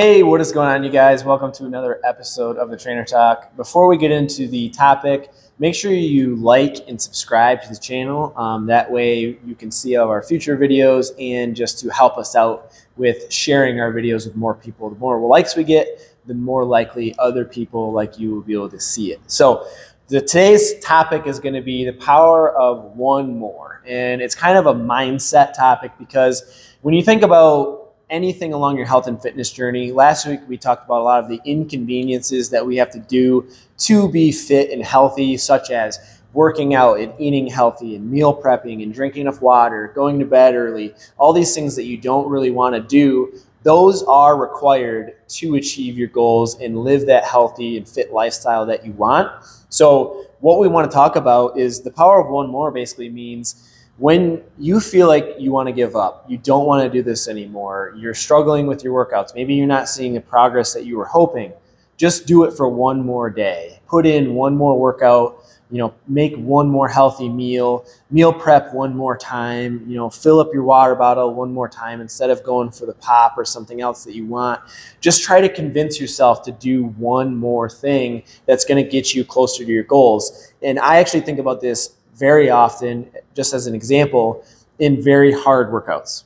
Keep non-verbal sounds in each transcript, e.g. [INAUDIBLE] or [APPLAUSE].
Hey, what is going on, you guys? Welcome to another episode of the Trainer Talk. Before we get into the topic, make sure you like and subscribe to the channel. Um, that way, you can see all of our future videos and just to help us out with sharing our videos with more people. The more likes we get, the more likely other people like you will be able to see it. So, the, today's topic is going to be the power of one more. And it's kind of a mindset topic because when you think about anything along your health and fitness journey. Last week, we talked about a lot of the inconveniences that we have to do to be fit and healthy, such as working out and eating healthy and meal prepping and drinking enough water, going to bed early, all these things that you don't really want to do. Those are required to achieve your goals and live that healthy and fit lifestyle that you want. So, what we want to talk about is the power of one more basically means when you feel like you want to give up, you don't want to do this anymore, you're struggling with your workouts, maybe you're not seeing the progress that you were hoping, just do it for one more day. Put in one more workout, you know, make one more healthy meal, meal prep one more time, you know, fill up your water bottle one more time instead of going for the pop or something else that you want. Just try to convince yourself to do one more thing that's going to get you closer to your goals. And I actually think about this very often, just as an example, in very hard workouts.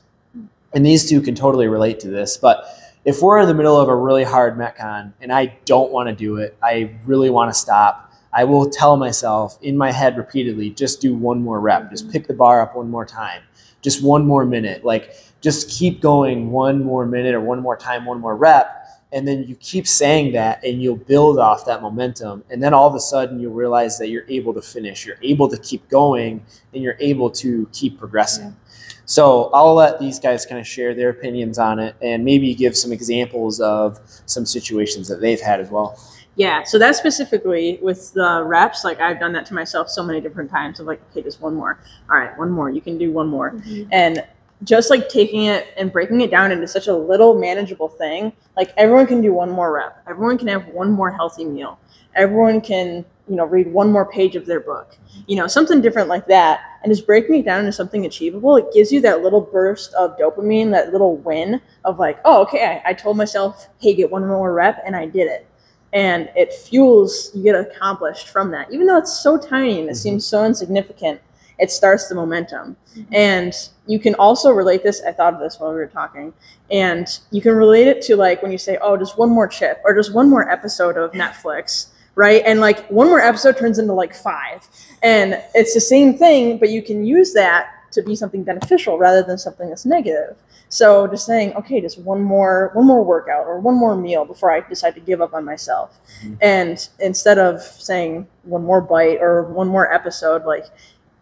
And these two can totally relate to this. But if we're in the middle of a really hard Metcon and I don't want to do it, I really want to stop, I will tell myself in my head repeatedly, just do one more rep, just mm-hmm. pick the bar up one more time, just one more minute. Like, just keep going one more minute or one more time, one more rep and then you keep saying that and you'll build off that momentum and then all of a sudden you'll realize that you're able to finish you're able to keep going and you're able to keep progressing. Yeah. so i'll let these guys kind of share their opinions on it and maybe give some examples of some situations that they've had as well. Yeah so that specifically with the reps like i've done that to myself so many different times. Of like okay just one more. All right one more. You can do one more. Mm-hmm. and just like taking it and breaking it down into such a little manageable thing. Like everyone can do one more rep. Everyone can have one more healthy meal. Everyone can, you know, read one more page of their book. You know, something different like that. And just breaking it down into something achievable, it gives you that little burst of dopamine, that little win of like, oh, okay, I, I told myself, hey, get one more rep, and I did it. And it fuels, you get accomplished from that. Even though it's so tiny and it mm-hmm. seems so insignificant, it starts the momentum. Mm-hmm. And you can also relate this. I thought of this while we were talking, and you can relate it to like when you say, "Oh, just one more chip," or just one more episode of Netflix, right? And like one more episode turns into like five, and it's the same thing, but you can use that to be something beneficial rather than something that's negative. So just saying, okay, just one more one more workout or one more meal before I decide to give up on myself. Mm-hmm. And instead of saying one more bite or one more episode, like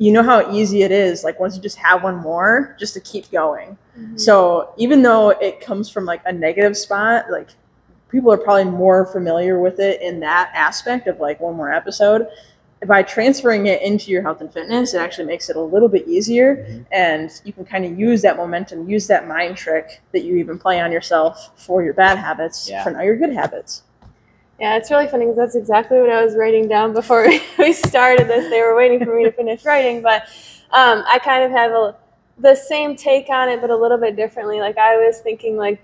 you know how easy it is like once you just have one more just to keep going mm-hmm. so even though it comes from like a negative spot like people are probably more familiar with it in that aspect of like one more episode by transferring it into your health and fitness it actually makes it a little bit easier mm-hmm. and you can kind of use that momentum use that mind trick that you even play on yourself for your bad habits yeah. for now your good habits yeah, it's really funny because that's exactly what I was writing down before [LAUGHS] we started this. They were waiting for me to finish writing, but um, I kind of have a, the same take on it, but a little bit differently. Like I was thinking, like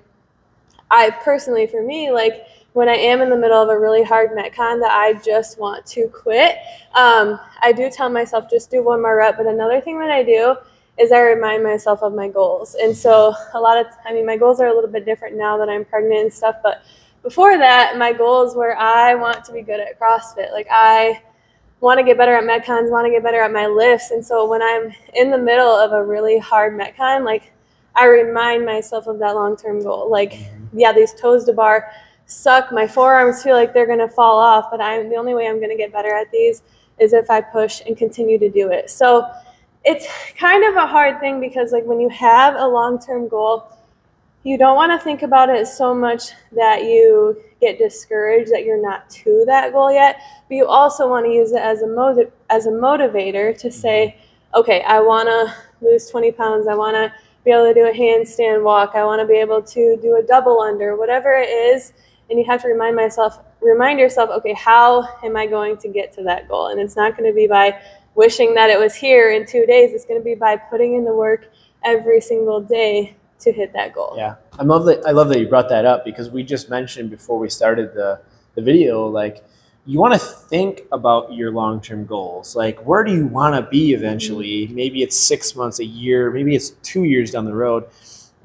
I personally, for me, like when I am in the middle of a really hard metcon that I just want to quit, um, I do tell myself just do one more rep. But another thing that I do is I remind myself of my goals. And so a lot of, I mean, my goals are a little bit different now that I'm pregnant and stuff, but before that, my goals were I want to be good at CrossFit. Like I want to get better at metcons, want to get better at my lifts. And so when I'm in the middle of a really hard metcon, like I remind myself of that long-term goal. Like, mm-hmm. yeah, these toes to bar suck. My forearms feel like they're going to fall off, but I'm the only way I'm going to get better at these is if I push and continue to do it. So it's kind of a hard thing because like when you have a long-term goal, you don't want to think about it so much that you get discouraged that you're not to that goal yet, but you also want to use it as a as a motivator to say, okay, I want to lose 20 pounds. I want to be able to do a handstand walk. I want to be able to do a double under, whatever it is. And you have to remind myself, remind yourself, okay, how am I going to get to that goal? And it's not going to be by wishing that it was here in two days. It's going to be by putting in the work every single day to hit that goal. Yeah, I love that. I love that you brought that up because we just mentioned before we started the the video, like you want to think about your long term goals. Like, where do you want to be mm-hmm. eventually? Maybe it's six months, a year, maybe it's two years down the road,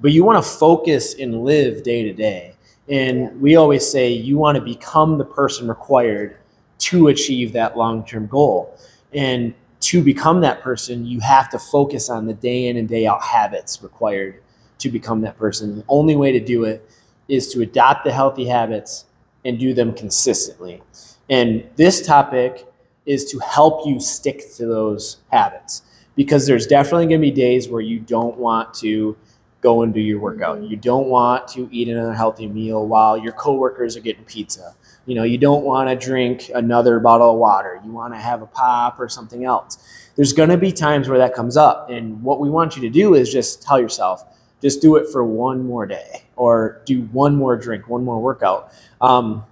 but you want to focus and live day to day. And Yeah. we always say you want to become the person required to achieve that long term goal. And to become that person, you have to focus on the day in and day out habits required to become that person. The only way to do it is to adopt the healthy habits and do them consistently. And this topic is to help you stick to those habits because there's definitely going to be days where you don't want to go and do your workout. You don't want to eat an unhealthy meal while your coworkers are getting pizza. You know, you don't want to drink another bottle of water. You want to have a pop or something else. There's going to be times where that comes up. And what we want you to do is just tell yourself, just do it for one more day or do one more drink, one more workout. Um,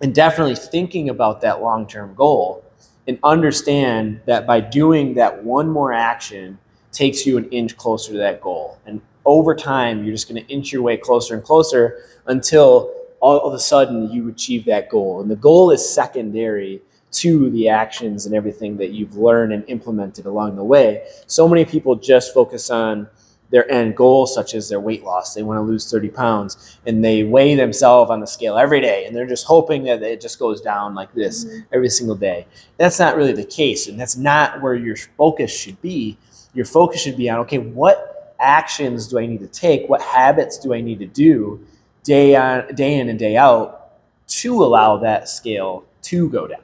and definitely thinking about that long term goal and understand that by doing that one more action takes you an inch closer to that goal. And over time, you're just going to inch your way closer and closer until all of a sudden you achieve that goal. And the goal is secondary to the actions and everything that you've learned and implemented along the way. So many people just focus on their end goal, such as their weight loss. They want to lose 30 pounds and they weigh themselves on the scale every day and they're just hoping that it just goes down like this mm-hmm. every single day. That's not really the case. And that's not where your focus should be. Your focus should be on okay, what actions do I need to take? What habits do I need to do day on day in and day out to allow that scale to go down?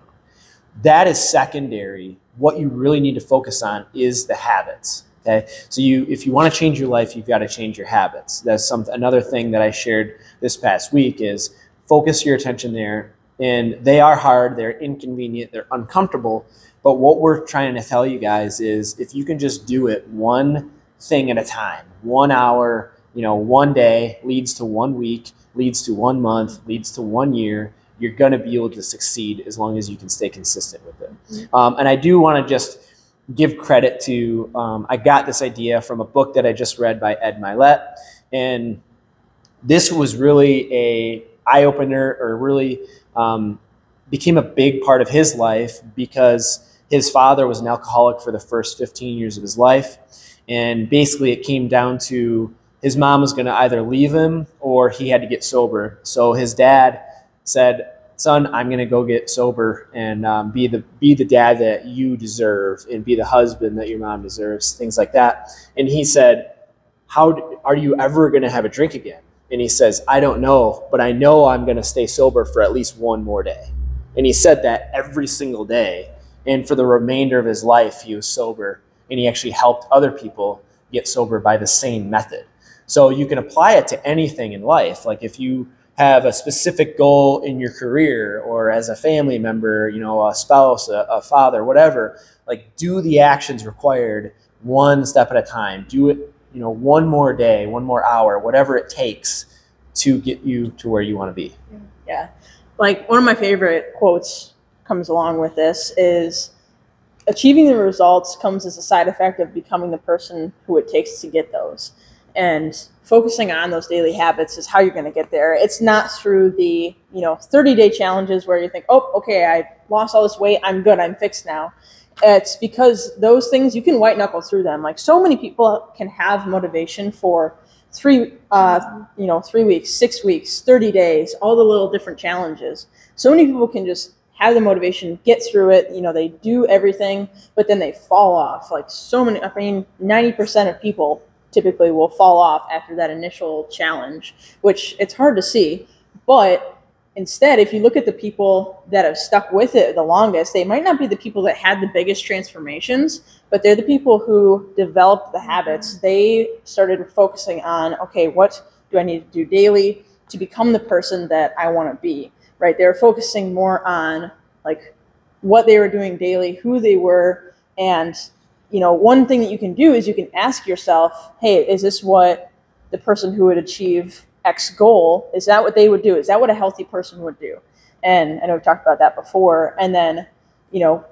That is secondary. What you really need to focus on is the habits. Okay, so you if you want to change your life, you've got to change your habits. That's some another thing that I shared this past week is focus your attention there. And they are hard, they're inconvenient, they're uncomfortable. But what we're trying to tell you guys is if you can just do it one thing at a time, one hour, you know, one day leads to one week, leads to one month, leads to one year, you're going to be able to succeed as long as you can stay consistent with it. Um, and I do want to just give credit to, um, I got this idea from a book that I just read by Ed Mylett. And this was really a eye opener or really um, became a big part of his life because his father was an alcoholic for the first 15 years of his life. And basically, it came down to his mom was going to either leave him or he had to get sober. So his dad said, "Son, I'm going to go get sober and um, be the be the dad that you deserve and be the husband that your mom deserves." Things like that. And he said, "How are you ever going to have a drink again?" And he says, "I don't know, but I know I'm going to stay sober for at least one more day." And he said that every single day. And for the remainder of his life, he was sober and he actually helped other people get sober by the same method. So you can apply it to anything in life. Like if you have a specific goal in your career or as a family member, you know, a spouse, a, a father, whatever, like do the actions required one step at a time. Do it, you know, one more day, one more hour, whatever it takes to get you to where you want to be. Yeah. Like one of my favorite quotes comes along with this is achieving the results comes as a side effect of becoming the person who it takes to get those. And focusing on those daily habits is how you're going to get there. It's not through the, you know, 30-day challenges where you think, "Oh, okay, I lost all this weight, I'm good, I'm fixed now." It's because those things you can white knuckle through them. Like so many people can have motivation for three uh, you know three weeks six weeks 30 days all the little different challenges so many people can just have the motivation get through it you know they do everything but then they fall off like so many i mean 90% of people typically will fall off after that initial challenge which it's hard to see but instead if you look at the people that have stuck with it the longest they might not be the people that had the biggest transformations but they're the people who developed the habits. They started focusing on, okay, what do I need to do daily to become the person that I want to be, right? They're focusing more on like what they were doing daily, who they were, and you know, one thing that you can do is you can ask yourself, hey, is this what the person who would achieve X goal, is that what they would do? Is that what a healthy person would do? And I know we've talked about that before. And then, you know,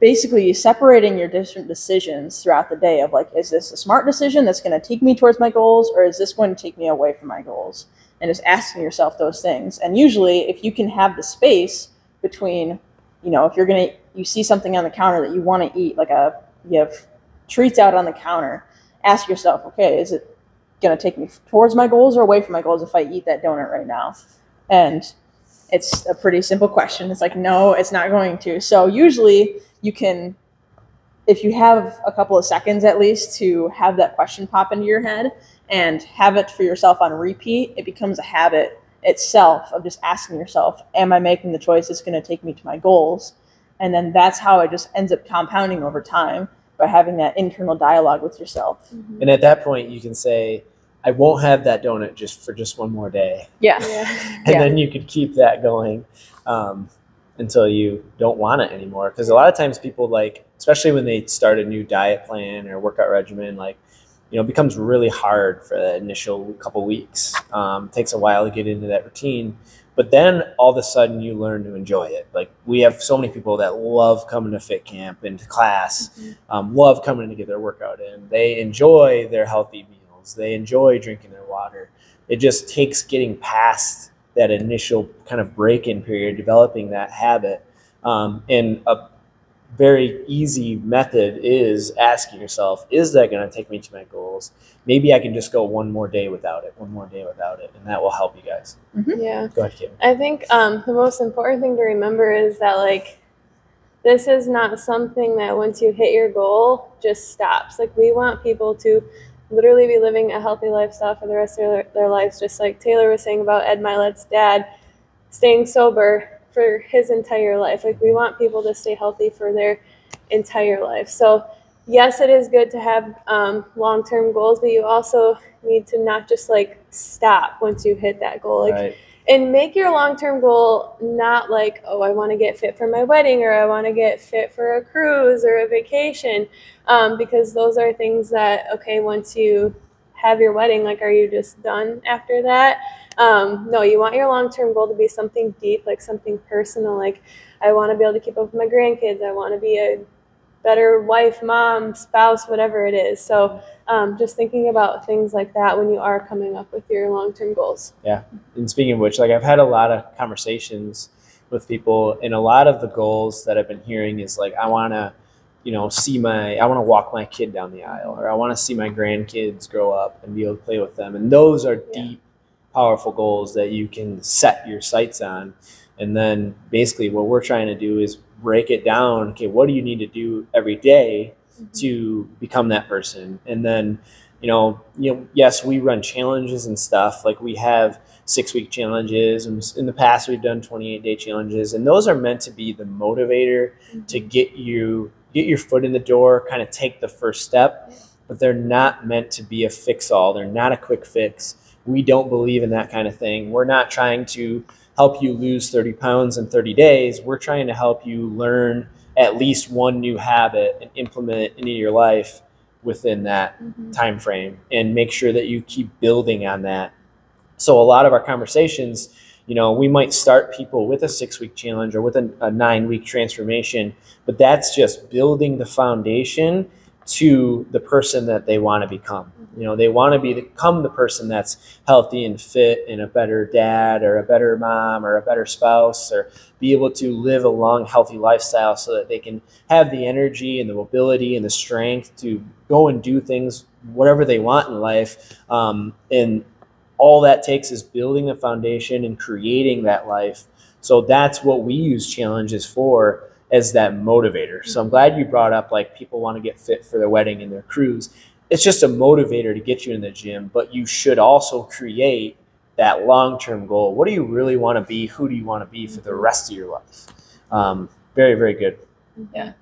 basically separating your different decisions throughout the day of like is this a smart decision that's going to take me towards my goals or is this going to take me away from my goals and just asking yourself those things and usually if you can have the space between you know if you're going to you see something on the counter that you want to eat like a you have treats out on the counter. Ask yourself okay is it going to take me towards my goals or away from my goals if i eat that donut right now? And it's a pretty simple question. It's like no it's not going to. So usually you can if you have a couple of seconds at least to have that question pop into your head and have it for yourself on repeat it becomes a habit itself of just asking yourself am i making the choice that's going to take me to my goals and then that's how it just ends up compounding over time by having that internal dialogue with yourself Mhm. And at that point, you can say, I won't have that donut just for just one more day. yeah Yeah. [LAUGHS] And Yeah. then you could keep that going um, until you don't want it anymore. Because a lot of times people like, especially when they start a new diet plan or workout regimen, like, you know, it becomes really hard for the initial couple weeks. Um, takes a while to get into that routine. But then all of a sudden you learn to enjoy it. Like we have so many people that love coming to fit camp and to class Mhm. um, love coming to get their workout in. They enjoy their healthy meals. They enjoy drinking their water. It just takes getting past that initial kind of break-in period, developing that habit. Um, and a very easy method is asking yourself, is that going to take me to my goals? Maybe I can just go one more day without it, one more day without it, and that will help you guys. Yeah. Go ahead, Kim. I think um, the most important thing to remember is that like this is not something that once you hit your goal just stops. Like we want people to literally be living a healthy lifestyle for the rest of their, their lives, just like Taylor was saying about Ed Mylett's dad staying sober for his entire life. Like we want people to stay healthy for their entire life. So yes, it is good to have um, long-term goals, but you also need to not just like stop once you hit that goal. Like right. and make your long-term goal not like oh i want to get fit for my wedding or i want to get fit for a cruise or a vacation um, because those are things that okay once you have your wedding like are you just done after that um, no you want your long-term goal to be something deep like something personal like i want to be able to keep up with my grandkids i want to be a better wife mom spouse whatever it is so um, just thinking about things like that when you are coming up with your long-term goals Yeah. and speaking of which, like I've had a lot of conversations with people, and a lot of the goals that I've been hearing is like, I want to, you know, see my, I want to walk my kid down the aisle, or I want to see my grandkids grow up and be able to play with them. And those are Yeah. deep, powerful goals that you can set your sights on. And then basically, what we're trying to do is break it down. Okay, what do you need to do every day mm-hmm. to become that person? And then you know you know yes we run challenges and stuff like we have six week challenges and in the past we've done 28 day challenges and those are meant to be the motivator to mm-hmm. get you get your foot in the door kind of take the first step but they're not meant to be a fix all they're not a quick fix we don't believe in that kind of thing. We're not trying to help you lose 30 pounds in 30 days. We're trying to help you learn at least one new habit and implement it into your life within that Mhm. time frame and make sure that you keep building on that. So a lot of our conversations you know we might start people with a six week challenge or with a, a nine week transformation but that's just building the foundation to the person that they want to become. You know they want to become the person that's healthy and fit and a better dad or a better mom or a better spouse or be able to live a long healthy lifestyle so that they can have the energy and the mobility and the strength to go and do things whatever they want in life um, and all that takes is building a foundation and creating that life. So that's what we use challenges for as that motivator so i'm glad you brought up like people want to get fit for their wedding and their cruise it's just a motivator to get you in the gym but you should also create that long-term goal what do you really want to be who do you want to be for the rest of your life um, very very good Yeah.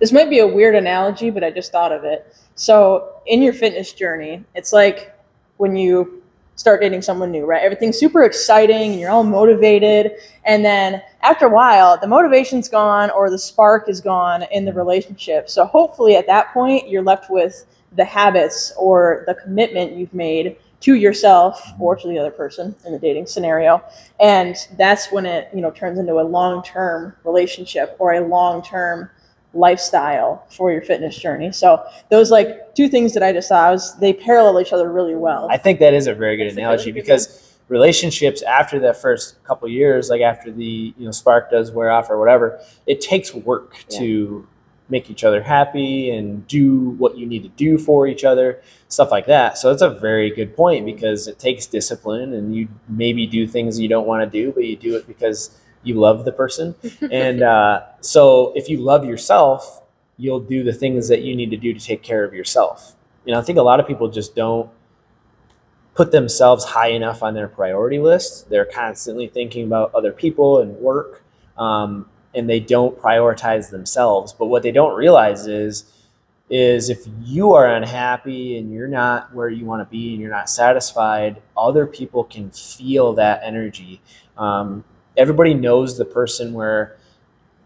this might be a weird analogy, but I just thought of it. So, in your fitness journey, it's like when you start dating someone new, right? Everything's super exciting and you're all motivated. And then after a while, the motivation's gone or the spark is gone in the relationship. So, hopefully, at that point, you're left with the habits or the commitment you've made to yourself or to the other person in the dating scenario and that's when it you know turns into a long-term relationship or a long-term lifestyle for your fitness journey. So those like two things that I just saw was they parallel each other really well. I think that is a very good That's analogy really good because relationships after that first couple years, like after the you know spark does wear off or whatever, it takes work Yeah. to make each other happy and do what you need to do for each other, stuff like that. So that's a very good point because it takes discipline and you maybe do things you don't want to do, but you do it because you love the person. [LAUGHS] and uh, so if you love yourself, you'll do the things that you need to do to take care of yourself. You know, I think a lot of people just don't put themselves high enough on their priority list. They're constantly thinking about other people and work, um, and they don't prioritize themselves. But what they don't realize is, is if you are unhappy and you're not where you want to be and you're not satisfied, other people can feel that energy. Um, everybody knows the person where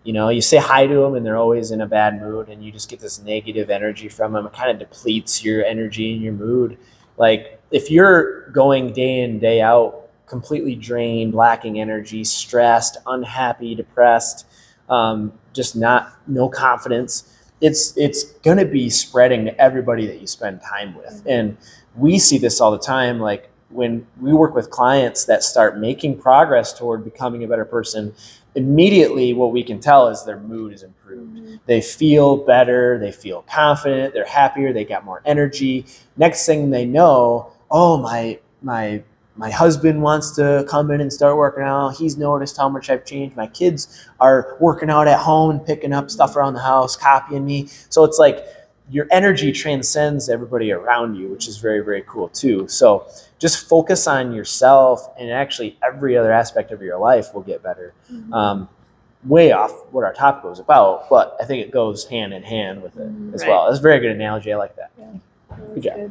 you know you say hi to them and they're always in a bad mood and you just get this negative energy from them it kind of depletes your energy and your mood like if you're going day in day out completely drained lacking energy stressed unhappy depressed um, just not no confidence it's it's going to be spreading to everybody that you spend time with. And we see this all the time like when we work with clients that start making progress toward becoming a better person immediately what we can tell is their mood is improved. They feel better they feel confident they're happier they got more energy. Next thing they know oh my my my husband wants to come in and start working out. He's noticed how much i've changed. My kids are working out at home and picking up stuff around the house copying me. So it's like your energy transcends everybody around you which is very very cool too. So just focus on yourself and actually every other aspect of your life will get better. Um, way off what our topic was about but i think it goes hand in hand with it Mhm. as Right. well that's a very good analogy. I like that. That was job.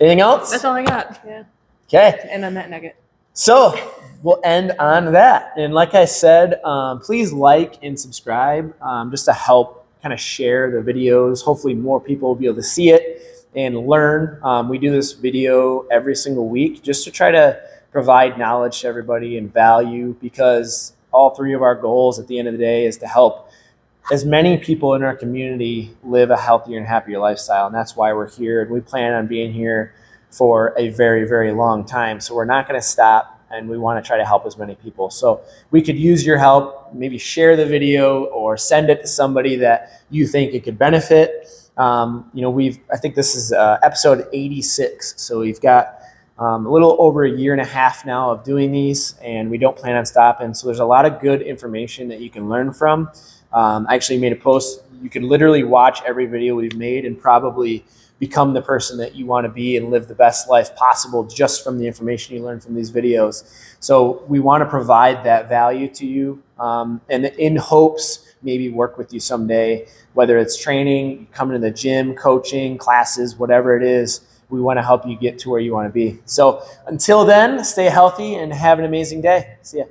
Anything else That's all I got. Yeah. Okay And on that nugget. so we'll end on that. And like I said, um, please like and subscribe um, just to help kind of share the videos. Hopefully, more people will be able to see it and learn. Um, we do this video every single week just to try to provide knowledge to everybody and value because all three of our goals at the end of the day is to help as many people in our community live a healthier and happier lifestyle. And that's why we're here. And we plan on being here for a very, very long time. So we're not going to stop and we want to try to help as many people. So we could use your help, maybe share the video or send it to somebody that you think it could benefit. Um, you know, we've, I think this is uh, episode 86. So we've got um, a little over a year and a half now of doing these, and we don't plan on stopping. So there's a lot of good information that you can learn from. Um, I actually made a post. You can literally watch every video we've made and probably become the person that you want to be and live the best life possible just from the information you learn from these videos. So we want to provide that value to you, um, and in hopes maybe work with you someday, whether it's training, coming to the gym, coaching, classes, whatever it is. We want to help you get to where you want to be. So until then, stay healthy and have an amazing day. See ya.